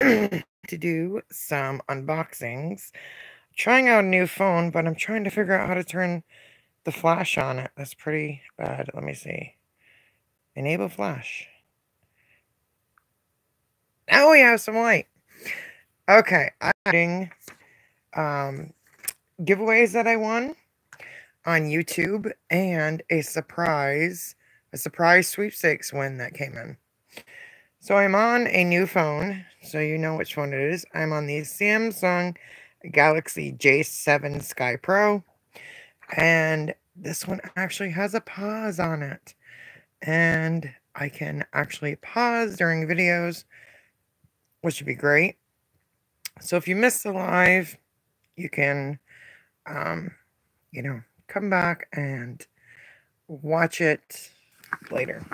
to do some unboxings. Trying out a new phone, but I'm trying to figure out how to turn the flash on it. That's pretty bad. Let me see. Enable flash. Now we have some light. Okay, I'm adding um, giveaways that I won on YouTube and a surprise, a surprise sweepstakes win that came in. So I'm on a new phone, so you know which one it is. I'm on the Samsung Galaxy J7 Sky Pro, and this one actually has a pause on it. And I can actually pause during videos, which would be great. So if you missed the live, you can, um, you know, come back and watch it later.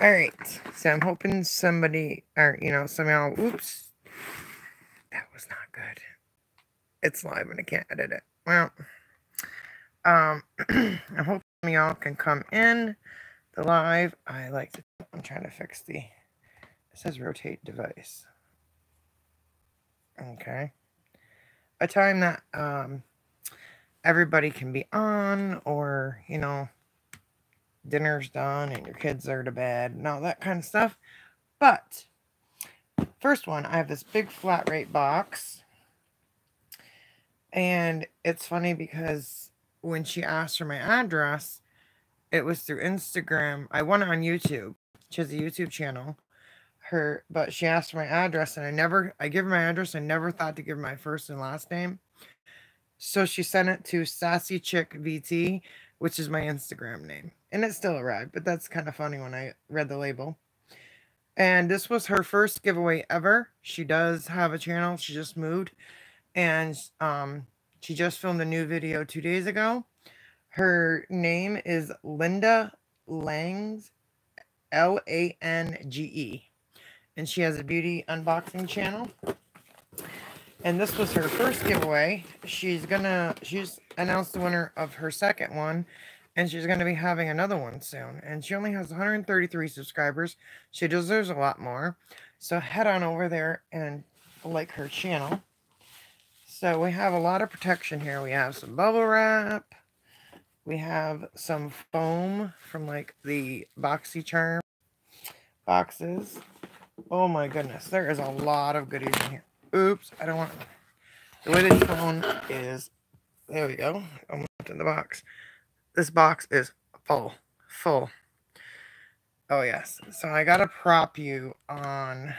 All right. So I'm hoping somebody, or, you know, somehow, oops, that was not good. It's live and I can't edit it. Well, um, I'm hoping y'all can come in the live. I like to, I'm trying to fix the, it says rotate device. Okay. A time that um, everybody can be on or, you know, dinner's done and your kids are to bed and all that kind of stuff. But first one, I have this big flat rate box. And it's funny because when she asked for my address, it was through Instagram. I won on YouTube. She has a YouTube channel her, but she asked for my address, and I never, I give her my address. I never thought to give my first and last name. So she sent it to Sassy Chick VT, which is my Instagram name, and it still arrived. But that's kind of funny when I read the label. And this was her first giveaway ever. She does have a channel. She just moved, and um, she just filmed a new video two days ago. Her name is Linda Langs, L A N G E and she has a beauty unboxing channel. And this was her first giveaway. She's gonna, she's announced the winner of her second one, and she's gonna be having another one soon. And she only has 133 subscribers. She deserves a lot more. So head on over there and like her channel. So we have a lot of protection here. We have some bubble wrap. We have some foam from like the BoxyCharm boxes. Oh my goodness, there is a lot of goodies in here. Oops, I don't want the way this phone is. There we go. Almost in the box. This box is full, full. Oh yes. So I gotta prop you on.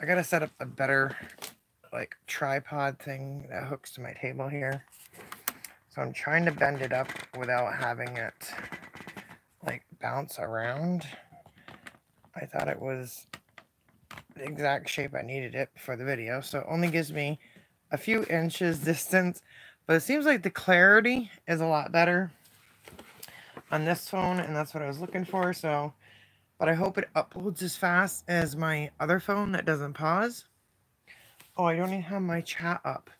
I gotta set up a better like tripod thing that hooks to my table here. So I'm trying to bend it up without having it like bounce around. I thought it was the exact shape I needed it for the video. So it only gives me a few inches distance. But it seems like the clarity is a lot better on this phone. And that's what I was looking for. So, but I hope it uploads as fast as my other phone that doesn't pause. Oh, I don't even have my chat up.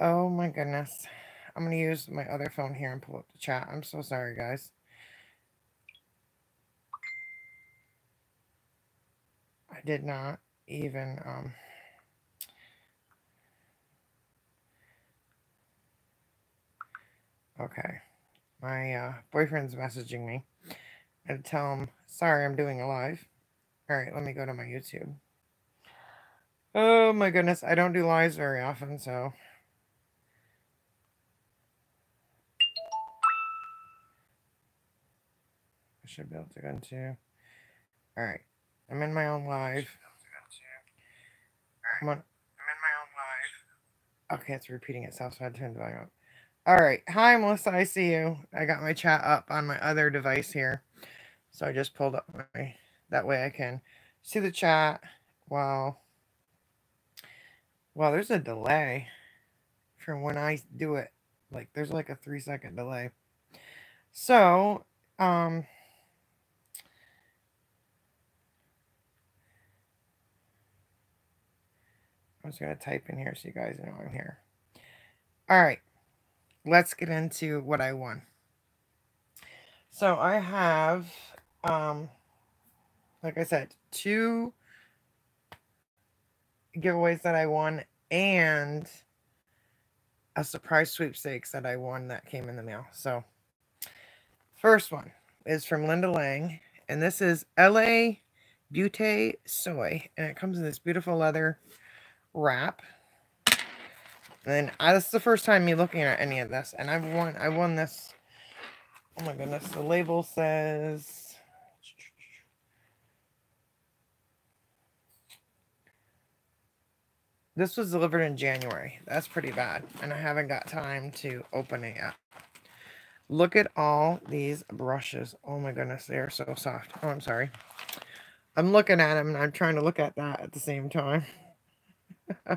Oh my goodness. I'm going to use my other phone here and pull up the chat. I'm so sorry, guys. I did not even um, okay my uh, boyfriend's messaging me and tell him sorry I'm doing a live all right let me go to my YouTube oh my goodness I don't do lives very often so I should be able to go into all right I'm in my own live. Come on. I'm in my own live. Okay, it's repeating itself, so I turned the volume up. All right. Hi, Melissa. I see you. I got my chat up on my other device here. So I just pulled up my, that way I can see the chat while, well, there's a delay from when I do it. Like, there's like a three second delay. So, um, I'm just going to type in here so you guys know I'm here. All right. Let's get into what I won. So I have, um, like I said, two giveaways that I won and a surprise sweepstakes that I won that came in the mail. So, first one is from Linda Lang, and this is LA Butte Soy, and it comes in this beautiful leather wrap. And I, uh, this is the first time me looking at any of this, and I've won. I won this. Oh my goodness! The label says. This was delivered in January. That's pretty bad, and I haven't got time to open it yet. Look at all these brushes. Oh my goodness, they are so soft. Oh, I'm sorry. I'm looking at them and I'm trying to look at that at the same time.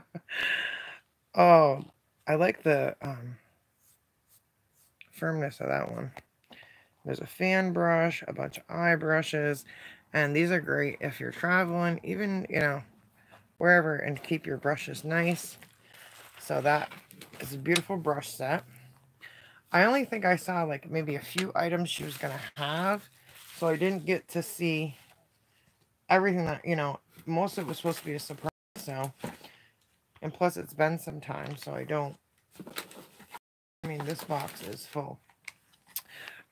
oh, I like the um, firmness of that one. There's a fan brush, a bunch of eye brushes, and these are great if you're traveling, even, you know, wherever, and keep your brushes nice. So that is a beautiful brush set. I only think I saw like maybe a few items she was going to have, so I didn't get to see everything that, you know, most of it was supposed to be a surprise, so, and plus it's been some time, so I don't, I mean, this box is full.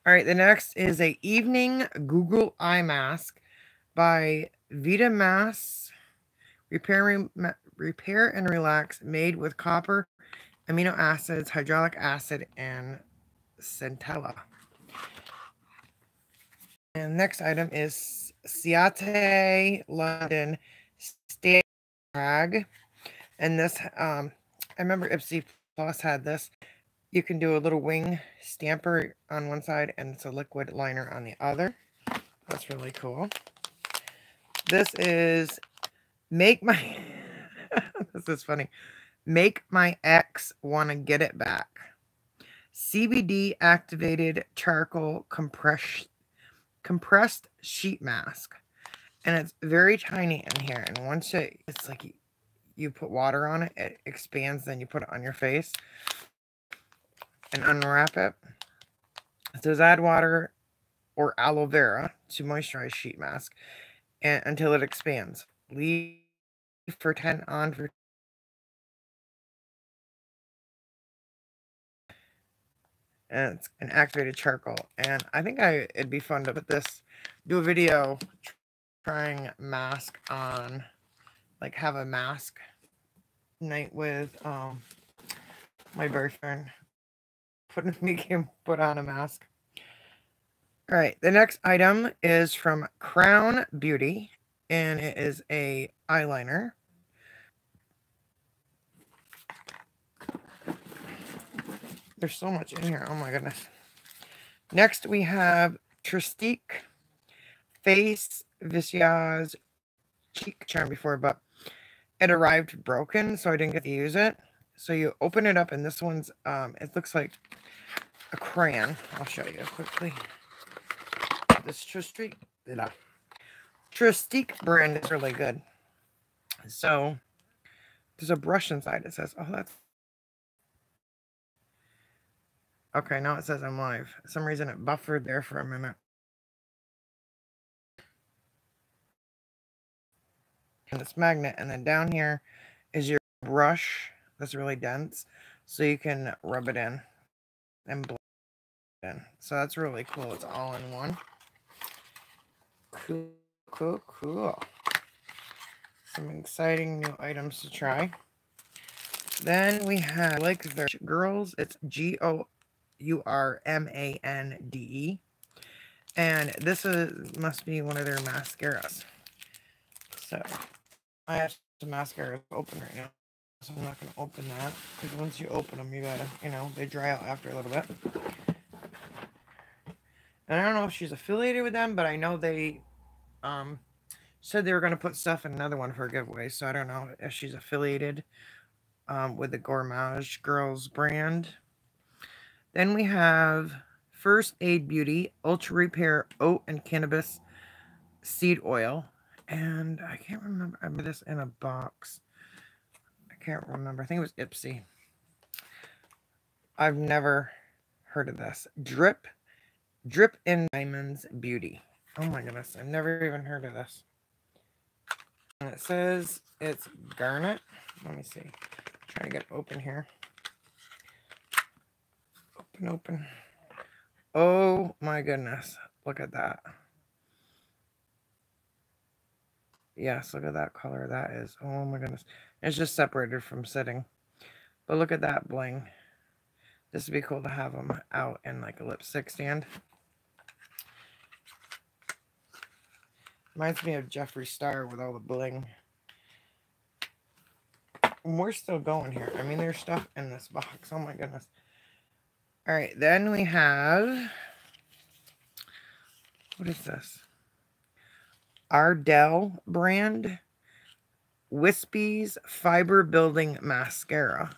All right, the next is a evening Google eye mask by Vitamasques Repair, Repair and Relax, made with copper, amino acids, hyaluronic acid, and centella. And next item is Ciate London Stay Rag. And this, um, I remember Ipsy Plus had this. You can do a little wing stamper on one side and it's a liquid liner on the other. That's really cool. This is Make My, this is funny. Make My Ex Want to Get It Back. CBD activated charcoal compression compressed sheet mask. And it's very tiny in here. And once it, it's like you put water on it, it expands, then you put it on your face and unwrap it. It says add water or aloe vera to moisturize sheet mask and until it expands. Leave for 10 on for and it's an activated charcoal. And I think I it'd be fun to put this, do a video trying mask on, like have a mask night with um my boyfriend. Put make him put on a mask. All right, the next item is from Crown Beauty, and it is a eyeliner. There's so much in here. Oh my goodness. Next, we have Trestique Face Visage Cheek Charm before, but it arrived broken, so I didn't get to use it. So you open it up, and this one's, um, it looks like a crayon. I'll show you quickly. This Trestique, Trestique brand is really good. So there's a brush inside. It says, oh, that's Okay, now it says I'm live. For some reason it buffered there for a minute. This magnet, and then down here is your brush that's really dense, so you can rub it in and blend it in. So that's really cool. It's all in one. Cool, cool, cool. Some exciting new items to try. Then we have like the girls. It's G O U R M A N D E. And this is must be one of their mascaras. So I have some mascaras open right now. So I'm not going to open that. Because once you open them, you gotta, you know, they dry out after a little bit. And I don't know if she's affiliated with them, but I know they um, said they were going to put stuff in another one for a giveaway. So I don't know if she's affiliated um, with the Gourmande Girls brand. Then we have First Aid Beauty Ultra Repair Oat and Cannabis Seed Oil. And I can't remember. I have this in a box. I can't remember. I think it was Ipsy. I've never heard of this. Drip. Drip in Diamonds Beauty. Oh my goodness. I've never even heard of this. And it says it's garnet. Let me see. Try to get open here. Open, open. Oh my goodness. Look at that. Yes, look at that color. That is, oh my goodness. It's just separated from sitting. But look at that bling. This would be cool to have them out in like a lipstick stand. Reminds me of Jeffree Star with all the bling. We're still going here. I mean, there's stuff in this box. Oh my goodness. All right, then we have, what is this? Ardell brand Wispy's Fiber Building Mascara.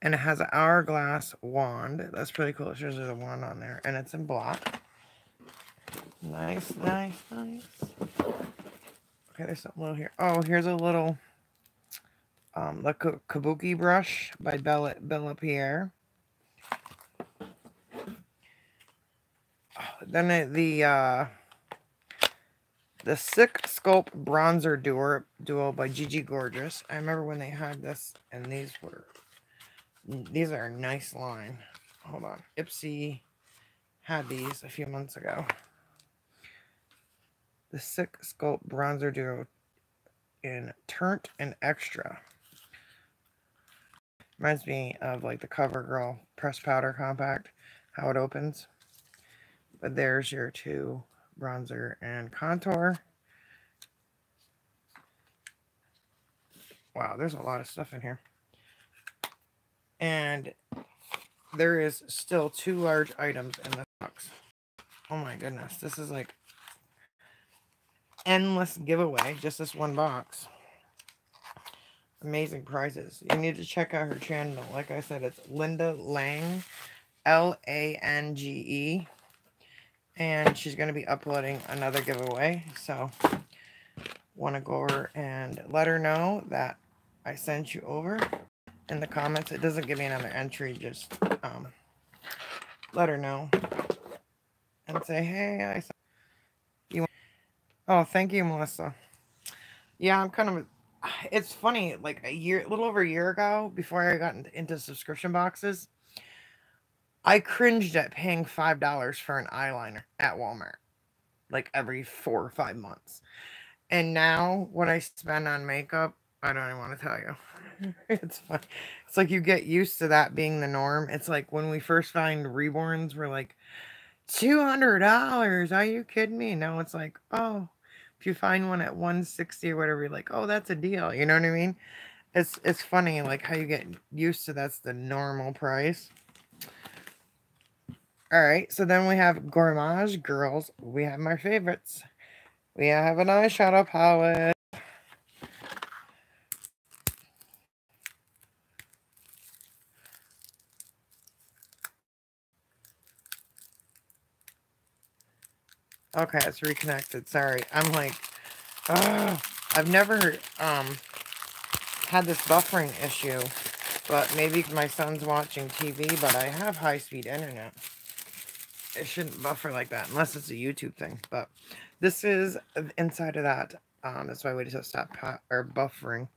And it has an hourglass wand. That's pretty cool. It shows there's a wand on there. And it's in black. Nice, nice, nice. Okay, there's something little here. Oh, here's a little um, the Kabuki brush by Bella, Bella Pierre. Oh, then the uh, the Sick Sculpt Bronzer Duo, Duo by Gigi Gorgeous. I remember when they had this, and these were, these are a nice line. Hold on. Ipsy had these a few months ago. The Sick Sculpt Bronzer Duo in Turnt and Extra. Reminds me of like the CoverGirl Press Powder Compact, how it opens. But there's your two bronzer, and contour. Wow, there's a lot of stuff in here. And there is still two large items in this box. Oh my goodness. This is like endless giveaway. Just this one box. Amazing prizes. You need to check out her channel. Like I said, it's Linda Lange. L-A-N-G-E and she's going to be uploading another giveaway. So, want to go over and let her know that I sent you over in the comments. It doesn't give me another entry, just um, let her know and say, hey, I sent you. Oh, thank you, Melissa. Yeah, I'm kind of. It's funny, like a year, a little over a year ago, before I got into subscription boxes, I cringed at paying five dollars for an eyeliner at Walmart, like every four or five months. And now, what I spend on makeup, I don't even want to tell you. it's fun. It's like you get used to that being the norm. It's like when we first find reborns, we're like, two hundred dollars. Are you kidding me? Now it's like, oh, if you find one at one sixty or whatever, you're like, oh, that's a deal. You know what I mean? It's it's funny like how you get used to that's the normal price. All right, so then we have Gourmande Girls. We have my favorites. We have an eyeshadow palette. Okay, it's reconnected. Sorry. I'm like, I've never um had this buffering issue, but maybe my son's watching TV, but I have high-speed internet it shouldn't buffer like that unless it's a YouTube thing. But this is inside of that. Um, that's why waited to stop or buffering.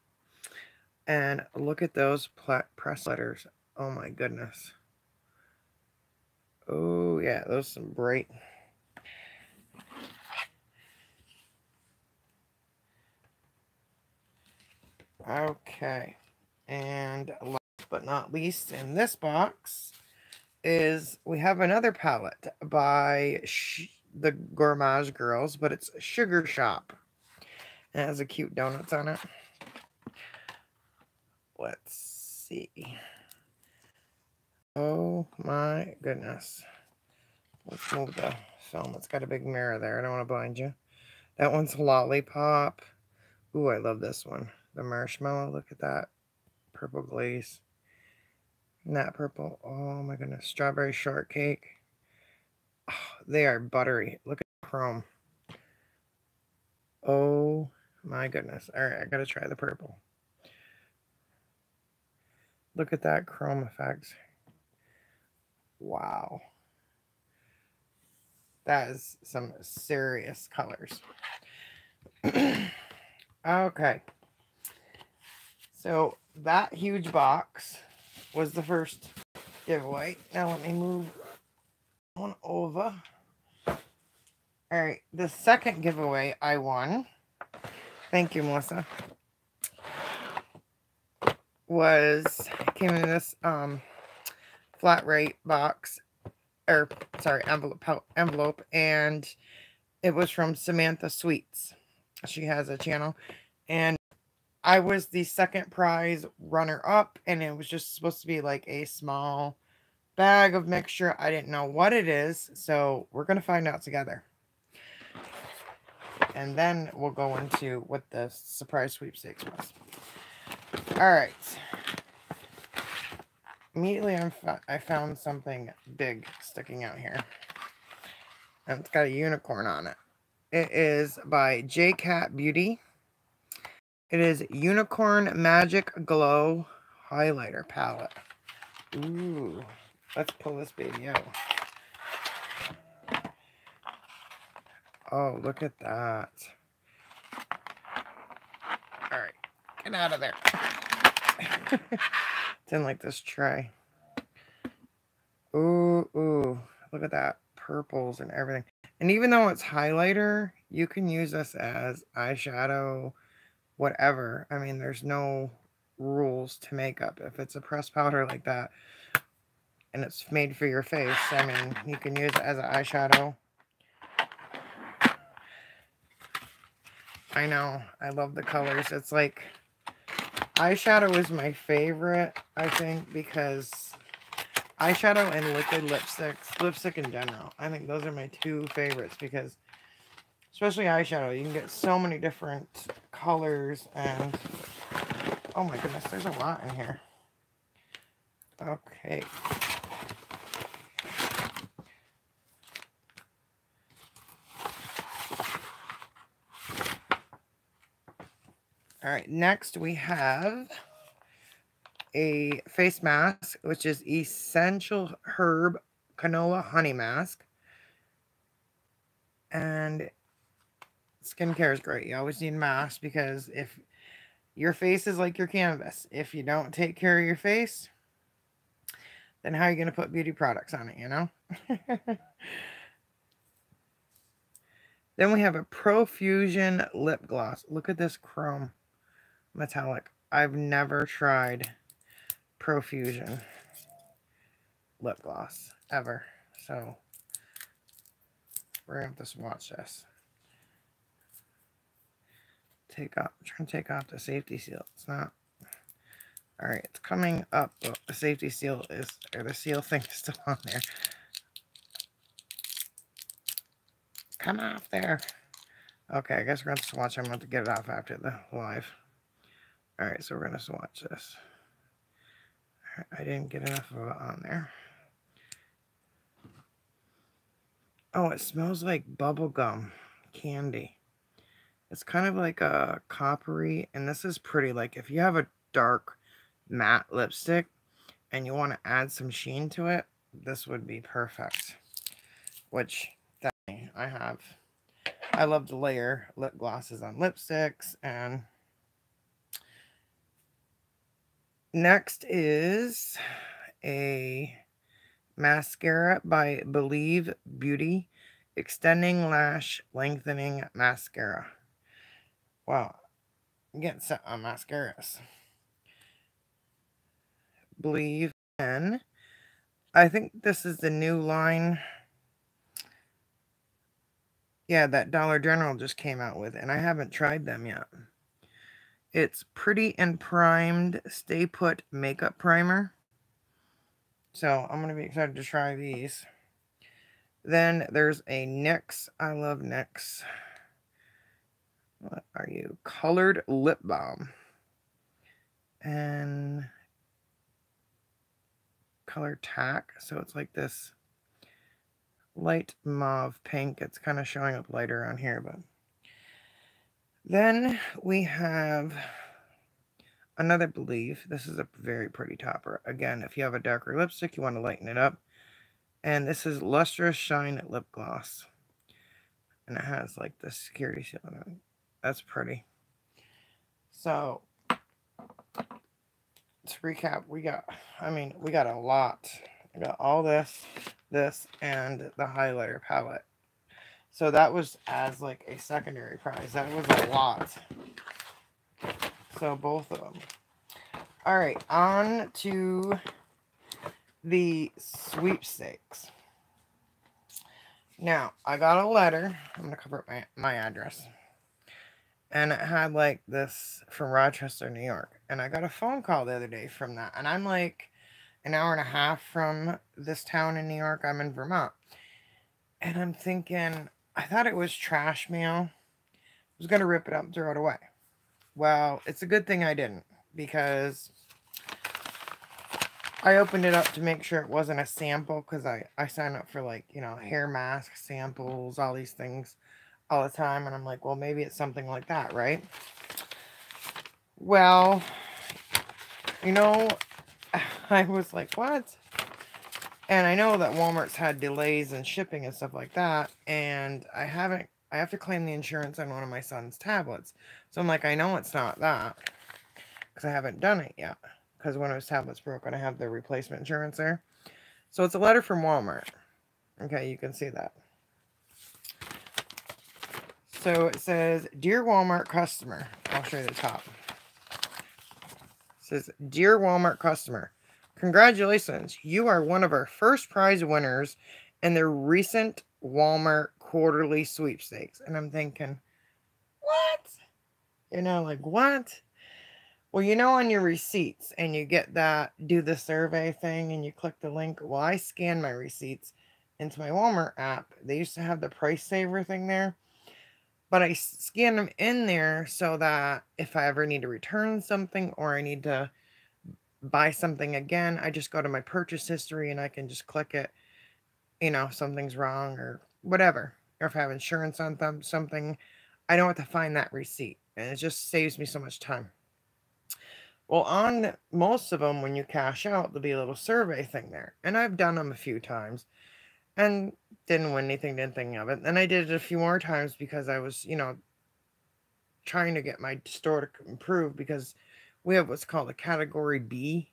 And look at those press letters. Oh my goodness. Oh yeah, those some bright. Okay. And last but not least in this box is we have another palette by Sh the Gourmande Girls, but it's Sugar Shop. It has a cute donuts on it. Let's see. Oh my goodness. Let's move the film. It's got a big mirror there. I don't want to blind you. That one's Lollipop. Ooh, I love this one. The marshmallow. Look at that. Purple glaze. Not purple. Oh my goodness. Strawberry shortcake. Oh, they are buttery. Look at the chrome. Oh my goodness. All right, I got to try the purple. Look at that chrome effect. Wow. That is some serious colors. Okay. So that huge box was the first giveaway. Now let me move on over. All right, the second giveaway I won. Thank you, Melissa. Was came in this um flat rate box or sorry envelope envelope and it was from Samantha Sweets. She has a channel and I was the second prize runner up and it was just supposed to be like a small bag of mixture. I didn't know what it is, so we're going to find out together. And then we'll go into what the surprise sweepstakes was. All right. Immediately, I'm I found something big sticking out here. And it's got a unicorn on it. It is by J Cat Beauty. It is Unicorn Magic Glow Highlighter Palette. Ooh. Let's pull this baby out. Oh, look at that. All right, get out of there. Didn't like this tray. Ooh, ooh, look at that. Purples and everything. And even though it's highlighter, you can use this as eyeshadow, whatever. I mean, there's no rules to makeup. If it's a pressed powder like that, and it's made for your face. I mean, you can use it as an eyeshadow. I know. I love the colors. It's like eyeshadow is my favorite, I think, because eyeshadow and liquid lipsticks, lipstick in general. I think those are my two favorites because especially eyeshadow, you can get so many different colors and oh my goodness, there's a lot in here. Okay. All right, next we have a face mask, which is Essential Herb Canola Honey Mask. And skincare is great. You always need masks because if your face is like your canvas, if you don't take care of your face, then how are you going to put beauty products on it, you know? then we have a Profusion lip gloss. Look at this chrome metallic. I've never tried Profusion lip gloss ever. So we're gonna have to swatch this. Take off I'm trying to take off the safety seal. It's not alright, it's coming up, but the safety seal is or the seal thing is still on there. Come off there. Okay, I guess we're going to swatch. I'm going to get it off after the live. All right, so we're going to swatch this. I didn't get enough of it on there. Oh, it smells like bubblegum candy. It's kind of like a coppery, and this is pretty. Like if you have a dark matte lipstick and you want to add some sheen to it, this would be perfect. Which I have. I love to layer lip glosses on lipsticks and Next is a mascara by Believe Beauty Extending Lash Lengthening Mascara. Wow. I'm getting set on mascaras. Believe in. I think this is the new line. Yeah, that Dollar General just came out with, and I haven't tried them yet. It's Pretty and Primed Stay Put Makeup Primer. So I'm going to be excited to try these. Then there's a NYX. I love NYX. What are you? Colored Lip Balm. And color tack. So it's like this light mauve pink. It's kind of showing up lighter on here, but then we have another belief. This is a very pretty topper. Again, if you have a darker lipstick, you want to lighten it up. And this is Lustrous Shine Lip Gloss. And it has like the security seal on it. That's pretty. So to recap, we got, I mean, we got a lot. We got all this, this, and the highlighter palette. So that was as like a secondary prize. That was a lot. So both of them. All right, on to the sweepstakes. Now, I got a letter. I'm going to cover up my, my address. And it had like this from Rochester, New York. And I got a phone call the other day from that. And I'm like an hour and a half from this town in New York. I'm in Vermont. And I'm thinking, I thought it was trash mail. I was going to rip it up and throw it away. Well, it's a good thing I didn't because I opened it up to make sure it wasn't a sample because I, I sign up for like, you know, hair mask samples, all these things all the time. And I'm like, well, maybe it's something like that, right? Well, you know, I was like, what? And I know that Walmart's had delays in shipping and stuff like that. And I haven't, I have to claim the insurance on one of my son's tablets. So I'm like, I know it's not that because I haven't done it yet because one of his tablets broke and I have the replacement insurance there. So it's a letter from Walmart. Okay, you can see that. So it says, Dear Walmart customer. I'll show you the top. It says, Dear Walmart customer, congratulations. You are one of our first prize winners in the recent Walmart quarterly sweepstakes. And I'm thinking, what? You know, like, what? Well, you know, on your receipts, and you get that do the survey thing, and you click the link. Well, I scan my receipts into my Walmart app. They used to have the price saver thing there, but I scan them in there so that if I ever need to return something or I need to buy something again, I just go to my purchase history and I can just click it. You know, something's wrong or whatever. Or if I have insurance on them, something, I don't have to find that receipt. And it just saves me so much time. Well, on most of them, when you cash out, there'll be a little survey thing there. And I've done them a few times and didn't win anything, didn't think of it. And I did it a few more times because I was, you know, trying to get my store to improve because we have what's called a category B.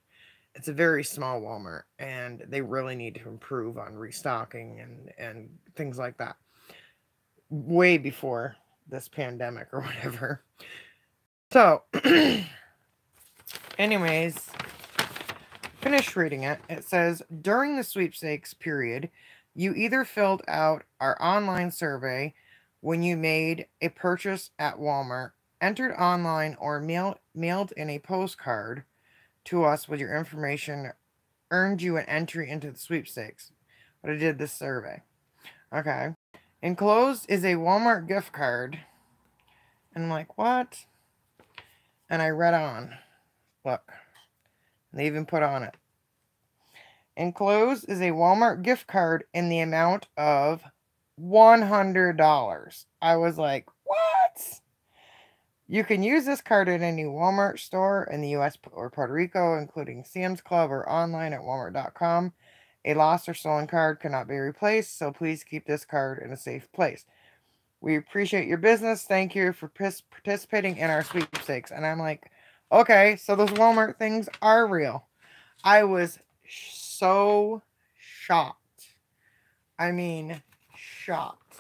It's a very small Walmart and they really need to improve on restocking and, and things like that. Way before this pandemic or whatever. So Anyways, finish reading it. It says during the sweepstakes period, you either filled out our online survey when you made a purchase at Walmart, entered online, or mail, mailed in a postcard to us with your information, earned you an entry into the sweepstakes. But I did this survey. Okay. Enclosed is a Walmart gift card. And I'm like, what? And I read on. Look. They even put on it. Enclosed is a Walmart gift card in the amount of $100. I was like, what? You can use this card at any Walmart store in the U.S. or Puerto Rico, including Sam's Club or online at walmart.com. A lost or stolen card cannot be replaced, so please keep this card in a safe place. We appreciate your business. Thank you for participating in our sweepstakes. And I'm like, Okay, so those Walmart things are real. I was so shocked. I mean, shocked.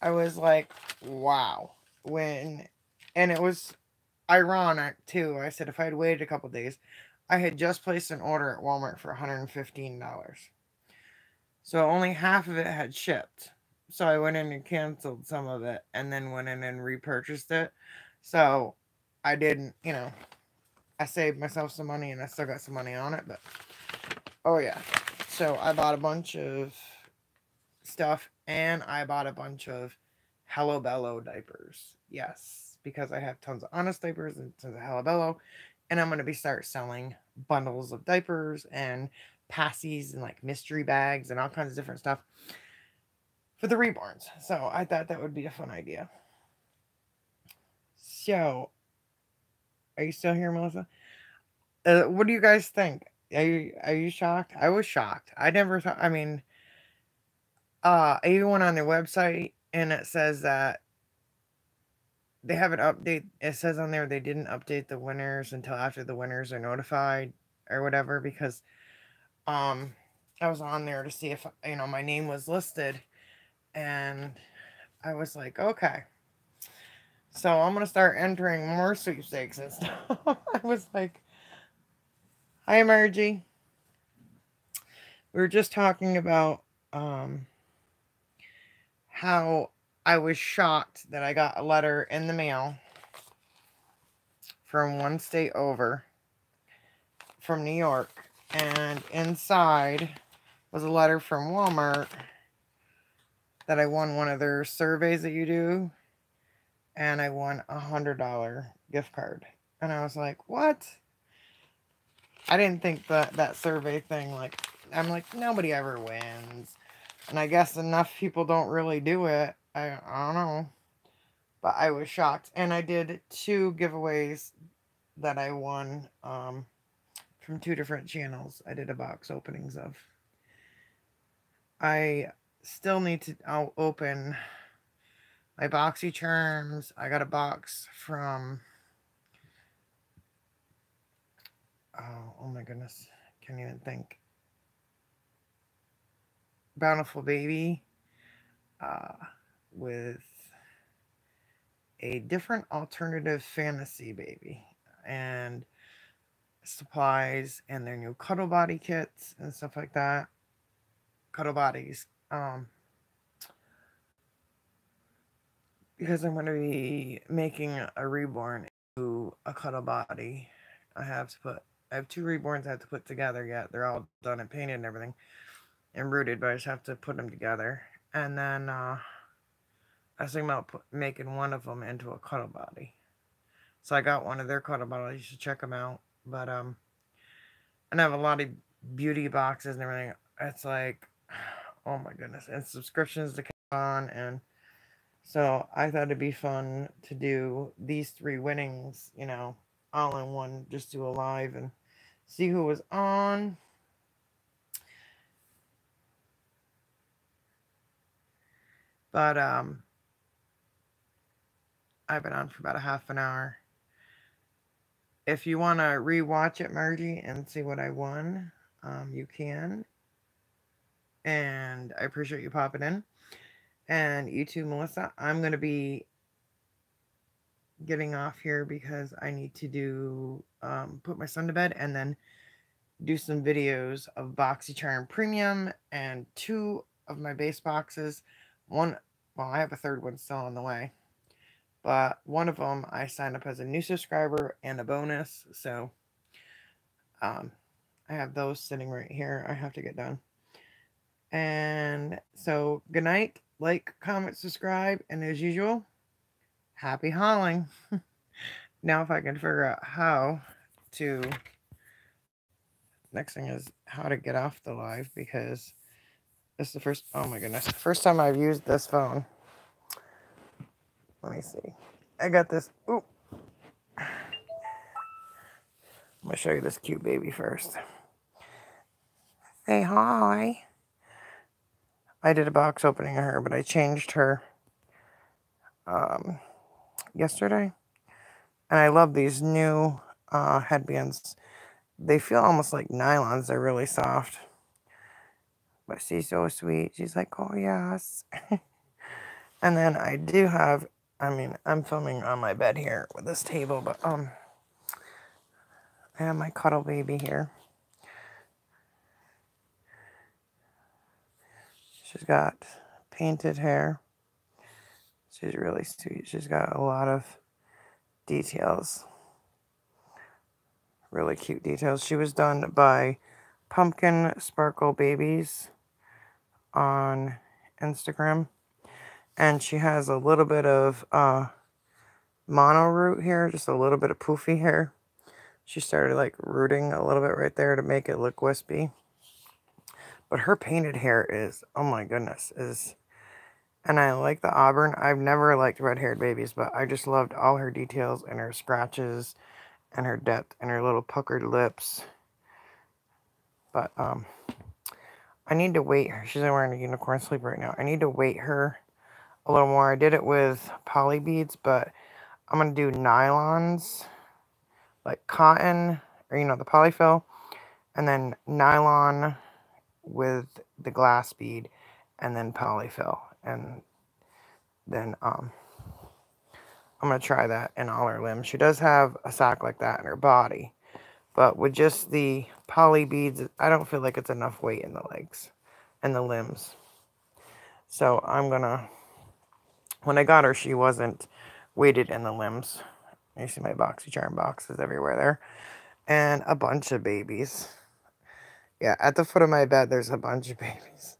I was like, wow. When, and it was ironic too. I said if I had waited a couple days, I had just placed an order at Walmart for $115. So only half of it had shipped. So I went in and canceled some of it and then went in and repurchased it. So I didn't, you know, I saved myself some money and I still got some money on it, but oh yeah. So I bought a bunch of stuff and I bought a bunch of Hello Bello diapers. Yes, because I have tons of honest diapers and tons of Hello Bello, and I'm gonna be start selling bundles of diapers and passies and like mystery bags and all kinds of different stuff for the reborns. So I thought that would be a fun idea. So are you still here, Melissa? Uh, what do you guys think? Are you are you shocked? I was shocked. I never thought. I mean, uh, I even went on their website and it says that they haven't update. It says on there they didn't update the winners until after the winners are notified or whatever because um I was on there to see if you know my name was listed and I was like, okay. So I'm gonna start entering more sweepstakes and stuff. I was like, hi Margie. We were just talking about um how I was shocked that I got a letter in the mail from one state over from New York and inside was a letter from Walmart that I won one of their surveys that you do and I won a hundred dollar gift card and I was like what I didn't think that that survey thing like I'm like nobody ever wins. And I guess enough people don't really do it. I, I don't know. But I was shocked. And I did two giveaways that I won um, from two different channels. I did a box openings of. I still need to I'll open my boxy charms. I got a box from oh, oh my goodness. Can't even think. Bountiful Baby uh, with a different alternative fantasy baby and supplies and their new cuddle body kits and stuff like that. Cuddle bodies um, because I'm going to be making a reborn into a cuddle body. I have to put, I have two reborns I have to put together yet. They're all done and painted and everything and rooted, but I just have to put them together. And then uh, I was thinking about put, making one of them into a cuddle body. So I got one of their cuddle bodies. You should check them out. But, um, and I have a lot of beauty boxes and everything. It's like, oh my goodness, and subscriptions to on and so I thought it'd be fun to do these three winnings, you know, all in one, just do a live and see who was on. But um I've been on for about a half an hour. If you want to rewatch it, Margie, and see what I won, um, you can and I appreciate you popping in. And you too, Melissa. I'm going to be getting off here because I need to do um, put my son to bed and then do some videos of BoxyCharm Premium and two of my base boxes. One, well, I have a third one still on the way, but one of them I signed up as a new subscriber and a bonus. So um, I have those sitting right here. I have to get done. And so, good night. Like, comment, subscribe, and as usual, happy hauling. now, if I can figure out how to. Next thing is how to get off the live because this is the first. Oh my goodness. First time I've used this phone. Let me see. I got this. Ooh. I'm going to show you this cute baby first. Say hi. I did a box opening of her, but I changed her um, yesterday. And I love these new uh, headbands. They feel almost like nylons. They're really soft. But she's so sweet. She's like, oh, yes. and then I do have, I mean, I'm filming on my bed here with this table, but um, I have my cuddle baby here. She's got painted hair. She's really sweet. She's got a lot of details. Really cute details. She was done by Pumpkin Sparkle Babies on Instagram. And she has a little bit of uh, mono root here, just a little bit of poofy hair. She started like rooting a little bit right there to make it look wispy. But her painted hair is, oh my goodness, is, and I like the auburn. I've never liked red-haired babies, but I just loved all her details and her scratches and her depth and her little puckered lips. But, um, I need to wait. She's wearing a unicorn sleep right now. I need to weight her a little more. I did it with poly beads, but I'm going to do nylons, like cotton, or you know, the polyfill, and then nylon with the glass bead, and then polyfill. And then um, I'm going to try that in all her limbs. She does have a sock like that in her body. But with just the poly beads, I don't feel like it's enough weight in the legs and the limbs. So I'm going to, when I got her, she wasn't weighted in the limbs. You see my boxy BoxyCharm boxes everywhere there. And a bunch of babies. Yeah, at the foot of my bed, there's a bunch of babies.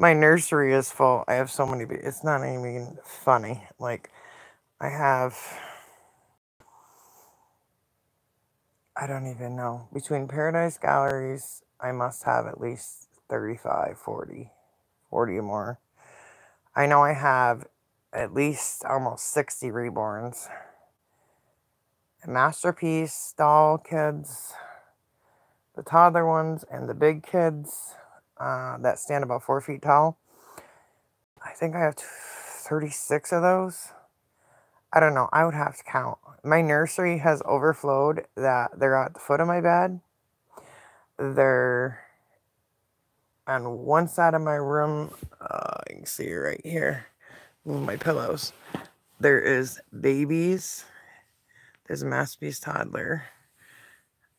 My nursery is full. I have so many. It's not even funny. Like, I have I don't even know. Between Paradise Galleries, I must have at least 35, 40, 40 or more. I know I have at least almost 60 reborns. A masterpiece, doll kids, the toddler ones, and the big kids uh, that stand about four feet tall. I think I have 36 of those. I don't know. I would have to count. My nursery has overflowed that they're at the foot of my bed. They're on one side of my room. Uh, you can see right here. My pillows. There is babies. There's a masterpiece toddler.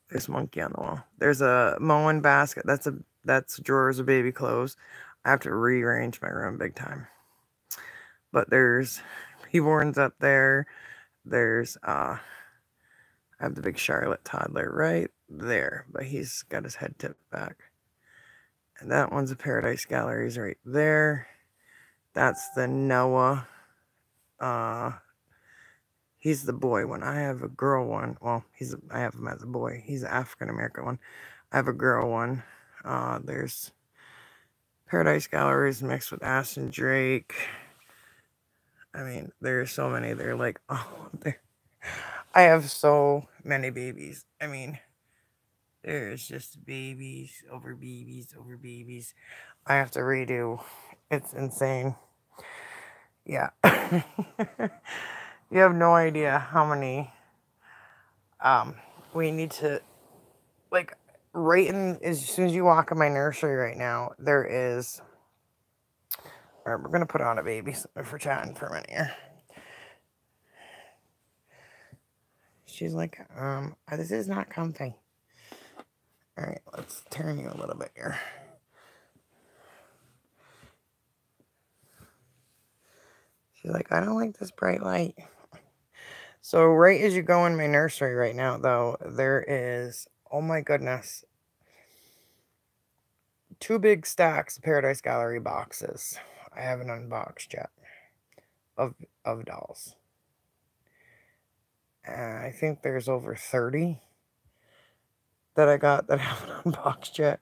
There's monkey on the wall. There's a mowing basket. That's a that's drawers of baby clothes. I have to rearrange my room big time. But there's Reborn's up there. There's uh I have the big Charlotte toddler right there, but he's got his head tipped back. And that one's a Paradise Galleries right there. That's the Noah. Uh he's the boy one. I have a girl one. Well, he's I have him as a boy. He's an African American one. I have a girl one. Uh there's Paradise Galleries mixed with Ashton Drake. I mean, there's so many. They're like, oh, there. I have so many babies. I mean, there's just babies over babies over babies. I have to redo. It's insane. Yeah. you have no idea how many um we need to like right in as soon as you walk in my nursery right now, there is all right, we're to put on a baby for chatting for a minute here. She's like, um, uh, this is not comfy. All right, let's turn you a little bit here. She's like, I don't like this bright light. So right as you go in my nursery right now, though, there is, oh my goodness, two big stacks of Paradise Gallery boxes. I haven't unboxed yet of of dolls. Uh, I think there's over 30 that I got that I haven't unboxed yet.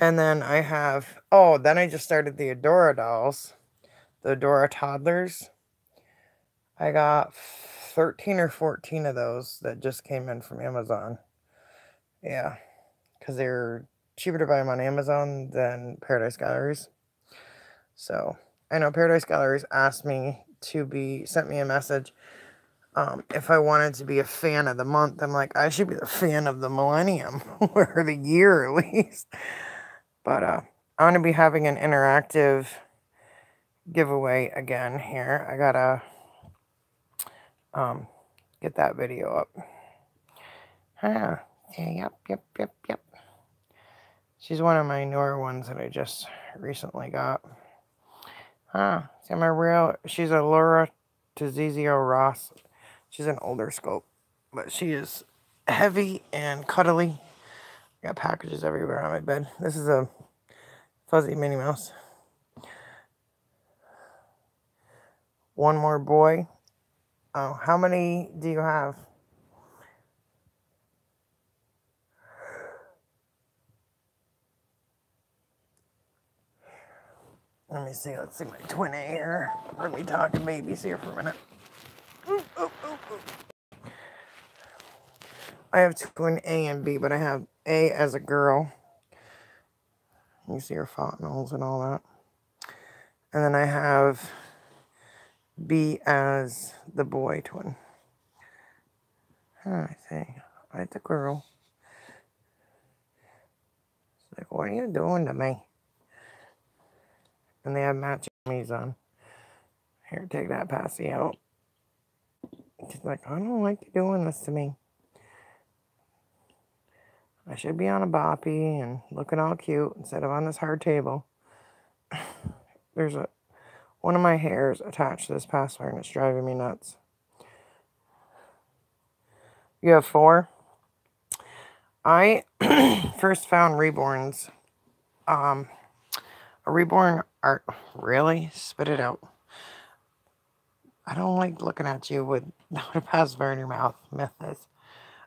And then I have, oh, then I just started the Adora dolls, the Adora toddlers. I got 13 or 14 of those that just came in from Amazon. Yeah, because they're cheaper to buy them on Amazon than Paradise Galleries. So I know Paradise Galleries asked me to be sent me a message um, if I wanted to be a fan of the month. I'm like, I should be the fan of the millennium or the year at least. But uh, I'm gonna be having an interactive giveaway again here. I gotta um, get that video up. Huh. Yeah, yep, yep, yep, yep. She's one of my newer ones that I just recently got. Huh. See, my real, she's a Laura Tuzio Ross. She's an older scope, but she is heavy and cuddly. I got packages everywhere on my bed. This is a fuzzy Minnie Mouse. One more boy. Oh, how many do you have? Me see. Let's see my twin A here. Let me talking babies here for a minute. I have twin A and B, but I have A as a girl. You see her fontanels and all that. And then I have B as the boy twin. I say, I the girl. It's like, what are you doing to me? And they have matching me's on. Here, take that passy out. She's like, I don't like you doing this to me. I should be on a boppy and looking all cute instead of on this hard table. There's a one of my hairs attached to this pacifier and it's driving me nuts. You have four? I first found reborns. Um, a reborn art. Really? Spit it out. I don't like looking at you with a pacifier in your mouth. Myth is.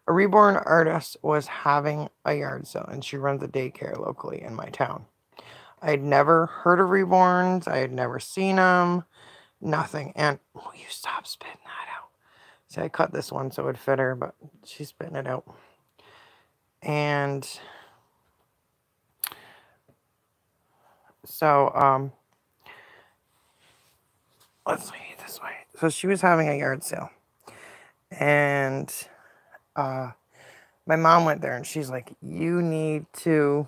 A reborn artist was having a yard sale and she runs a daycare locally in my town. I had never heard of reborns. I had never seen them. Nothing. And will you stop spitting that out? See, I cut this one so it would fit her, but she's spitting it out. And so, um, let's see this way. So she was having a yard sale. And uh, my mom went there and she's like, You need to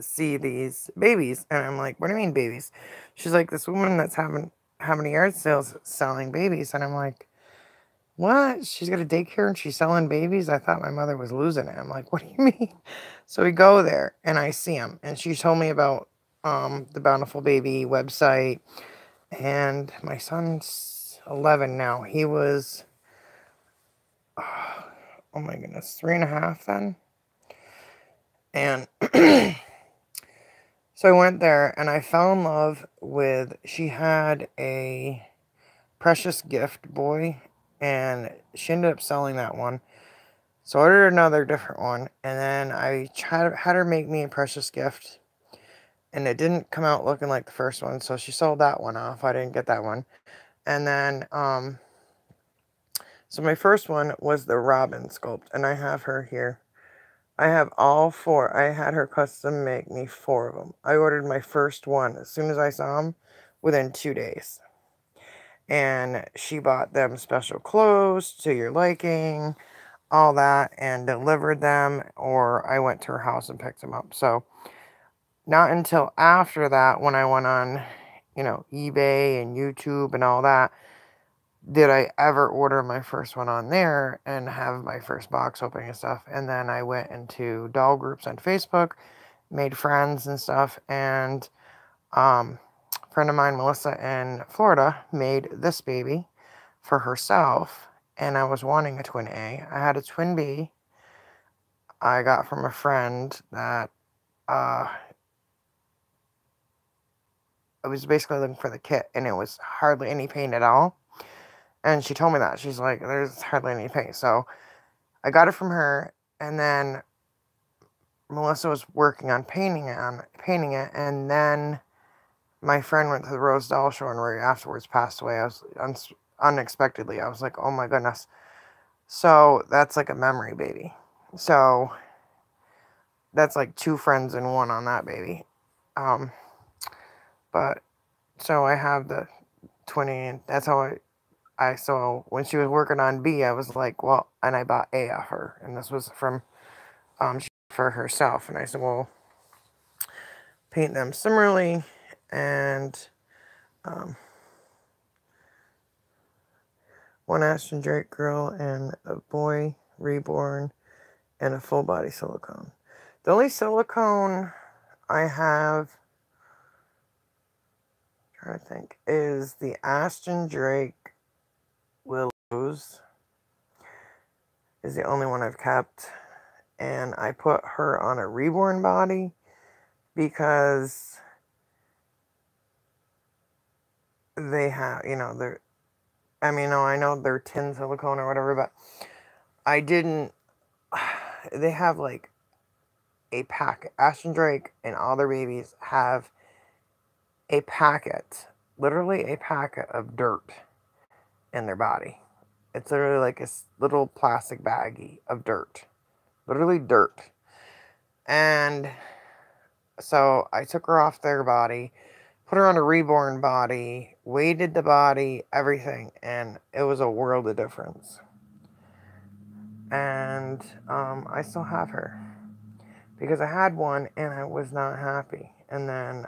see these babies. And I'm like, What do you mean babies? She's like, This woman that's having having a yard sales selling babies. And I'm like, What? She's got a daycare and she's selling babies? I thought my mother was losing it. I'm like, What do you mean? So we go there and I see him, And she told me about um, the Bountiful Baby website. And my son's 11 now. He was oh my goodness, three and a half then. And so I went there and I fell in love with, she had a precious gift boy and she ended up selling that one. So I ordered another different one and then I tried, had her make me a precious gift and it didn't come out looking like the first one. So she sold that one off. I didn't get that one. And then, um, so my first one was the Robin sculpt, and I have her here. I have all four. I had her custom make me four of them. I ordered my first one as soon as I saw them within two days. And she bought them special clothes to your liking, all that, and delivered them, or I went to her house and picked them up. So, not until after that, when I went on, you know, eBay and YouTube and all that, did I ever order my first one on there and have my first box opening and stuff. And then I went into doll groups on Facebook, made friends and stuff. And um, a friend of mine, Melissa in Florida, made this baby for herself. And I was wanting a twin A. I had a twin B. I got from a friend that uh, I was basically looking for the kit, and it was hardly any paint at all and she told me that. She's like, there's hardly any paint. So I got it from her. And then Melissa was working on painting it on painting it. And then my friend went to the Rose Doll Show and right afterwards passed away. I was unexpectedly. I was like, oh my goodness. So that's like a memory baby. So that's like two friends in one on that baby. Um, but so I have the 20, and that's how I I saw when she was working on B, I was like, well, and I bought A off her, and this was from um for herself, and I said, well, paint them similarly, and um, one Ashton Drake girl and a boy reborn, and a full body silicone. The only silicone I have, I'm trying to think, is the Ashton Drake Willows is the only one I've kept. And I put her on a reborn body because they have, you know, they're, I mean, no, I know they're tin silicone or whatever, but I didn't, they have like a packet. Ashton Drake and all their babies have a packet, literally a packet of dirt in their body. It's literally like a little plastic baggie of dirt. Literally dirt. And so I took her off their body, put her on a reborn body, weighted the body, everything, and it was a world of difference. And um, I still have her because I had one and I was not happy. And then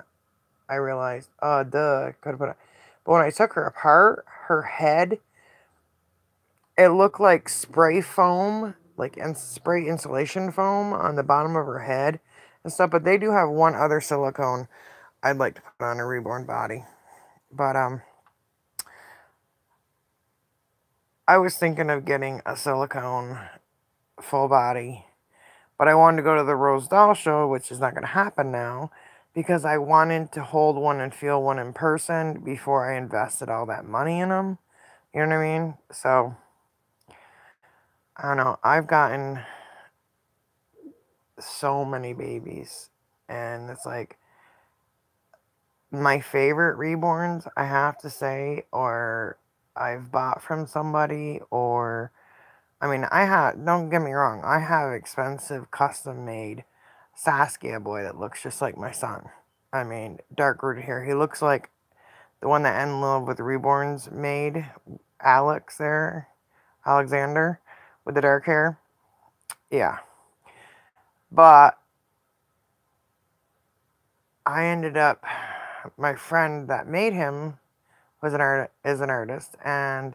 I realized, oh, duh, could have put it. But when I took her apart, her head, it looked like spray foam, like spray insulation foam on the bottom of her head and stuff. But they do have one other silicone I'd like to put on a reborn body. But um, I was thinking of getting a silicone full body, but I wanted to go to the Rose Doll show, which is not going to happen now because I wanted to hold one and feel one in person before I invested all that money in them. You know what I mean? So, I don't know. I've gotten so many babies, and it's like my favorite reborns, I have to say, or I've bought from somebody, or I mean, I have, don't get me wrong, I have expensive custom made Saskia boy that looks just like my son. I mean, dark rooted hair. He looks like the one that In Love with Reborns made, Alex there, Alexander, with the dark hair. Yeah. But I ended up my friend that made him was an art is an artist and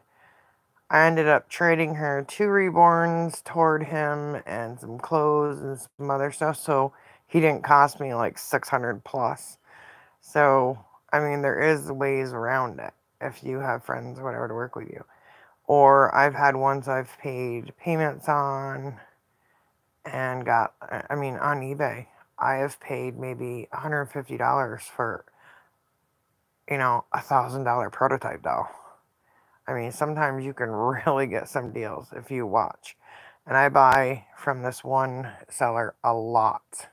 I ended up trading her two reborns toward him and some clothes and some other stuff so he didn't cost me like 600 plus. So I mean there is ways around it if you have friends whatever to work with you. Or I've had ones I've paid payments on and got I mean on eBay I have paid maybe $150 for you know, a thousand dollar prototype doll. I mean, sometimes you can really get some deals if you watch. And I buy from this one seller a lot.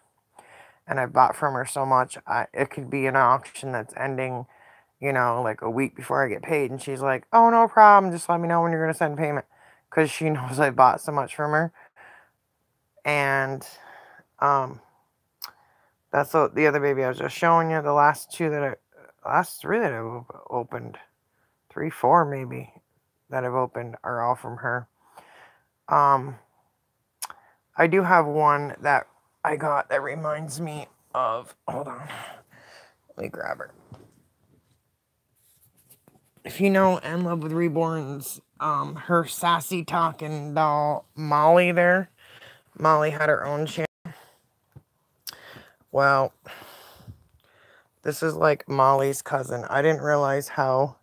And I bought from her so much, I, it could be an auction that's ending, you know, like a week before I get paid. And she's like, oh, no problem. Just let me know when you're going to send payment. Because she knows I bought so much from her. And um, that's the, the other baby I was just showing you. The last two that I, last three that I've opened, three, four maybe, that I've opened are all from her. Um, I do have one that I got that reminds me of. Hold on, let me grab her. If you know In Love with Reborns, um, her sassy talking doll Molly there. Molly had her own channel. Well, this is like Molly's cousin. I didn't realize how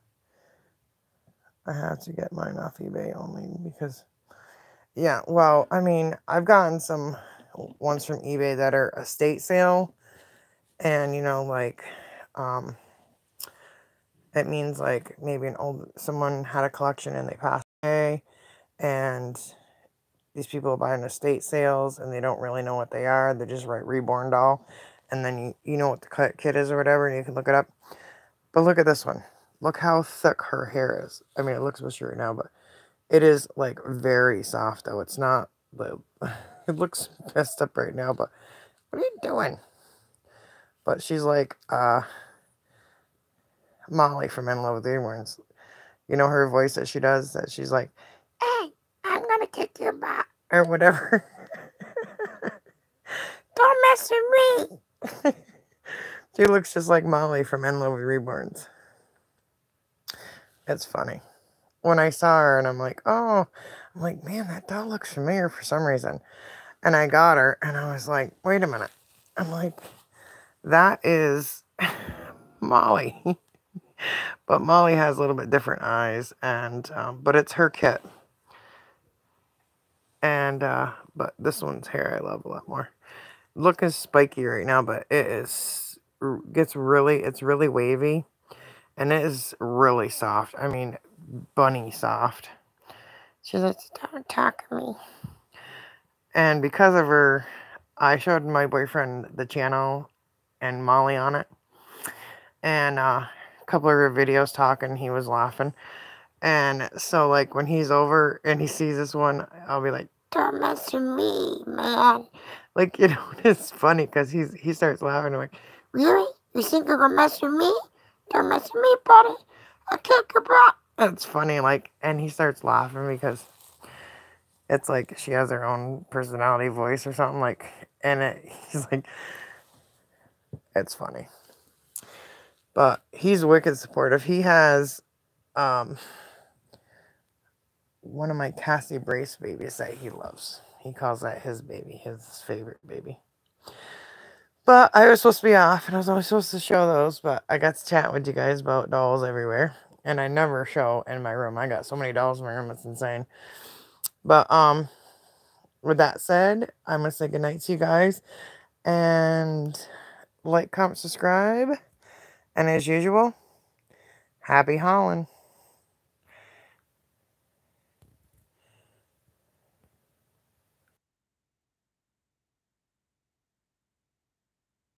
I had to get mine off eBay only because, yeah, well, I mean, I've gotten some ones from eBay that are estate sale. And, you know, like, um, it means like maybe an old, someone had a collection and they passed away. And these people buy an estate sales and they don't really know what they are. They're just write reborn doll and then you, you know what the kit is or whatever, and you can look it up. But look at this one. Look how thick her hair is. I mean, it looks mushy right now, but it is like very soft though. It's not. It looks messed up right now, but what are you doing? But she's like uh, Molly from In Love with Unicorns. You know her voice that she does. That she's like, "Hey, I'm gonna kick your butt" or whatever. Don't mess with me. she looks just like Molly from In Love with Reborns. It's funny. When I saw her and I'm like, oh, I'm like, man, that doll looks familiar for some reason. And I got her and I was like, wait a minute. I'm like, that is Molly. but Molly has a little bit different eyes and, um, but it's her kit. And, uh, but this one's hair I love a lot more looking spiky right now, but it is gets really it's really wavy and it is really soft. I mean, bunny soft. She's like, don't talk to me. And because of her, I showed my boyfriend the channel and Molly on it. And uh, a couple of her videos talking, he was laughing. And so, like, when he's over and he sees this one, I'll be like, don't mess with me, man. Like, you know, it's funny because he's he starts laughing. I'm like, really? You think you're gonna mess with me? Don't mess with me, buddy. I kick your butt. It's funny, like, and he starts laughing because it's like she has her own personality voice or something, like, and it, he's like, it's funny. But he's wicked supportive. He has, um, one of my Cassie Brace babies that he loves. He calls that his baby, his favorite baby. But I was supposed to be off and I was only supposed to show those, but I got to chat with you guys about dolls everywhere. And I never show in my room. I got so many dolls in my room, it's insane. But um with that said, I'm gonna say goodnight to you guys. And like, comment, subscribe. And as usual, happy hauling.